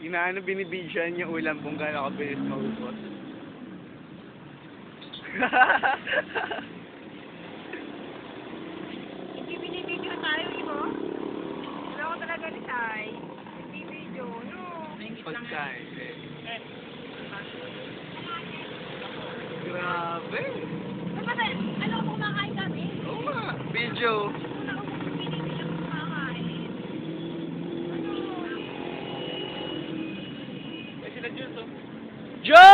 Inaano, binibidyan yung ulam kung gaano kabilis maubos. Hindi binibidyo tayo, Ibo. Wala ko talaga ni Sai. Hindi video, no. Pagkain. eh. Grabe. Kapatid, ano kumakain kami? Oo nga. Video. Juice.